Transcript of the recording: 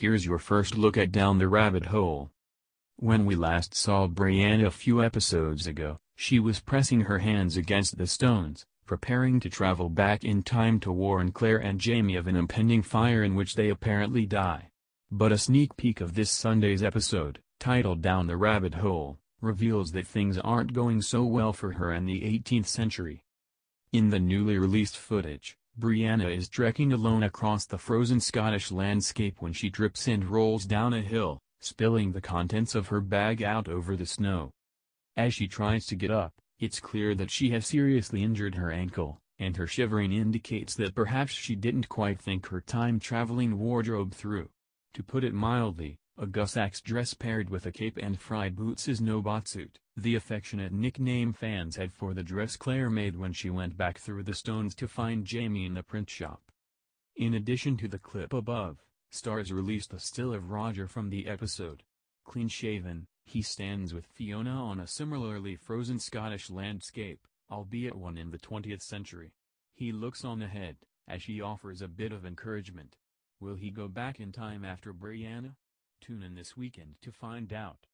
Here's your first look at Down the Rabbit Hole. When we last saw Brianna a few episodes ago, she was pressing her hands against the stones, preparing to travel back in time to warn Claire and Jamie of an impending fire in which they apparently die. But a sneak peek of this Sunday's episode, titled Down the Rabbit Hole, reveals that things aren't going so well for her in the 18th century. In the newly released footage, Brianna is trekking alone across the frozen Scottish landscape when she trips and rolls down a hill, spilling the contents of her bag out over the snow. As she tries to get up, it's clear that she has seriously injured her ankle, and her shivering indicates that perhaps she didn't quite think her time-traveling wardrobe through. To put it mildly, a Gunne Sax dress paired with a cape and Frye boots is no Batsuit, the affectionate nickname fans had for the dress Claire made when she went back through the stones to find Jamie in the print shop. In addition to the clip above, Starz released a still of Roger from the episode. Clean-shaven, he stands with Fiona on a similarly frozen Scottish landscape, albeit one in the 20th century. He looks on ahead, as she offers a bit of encouragement. Will he go back in time after Brianna? Tune in this weekend to find out.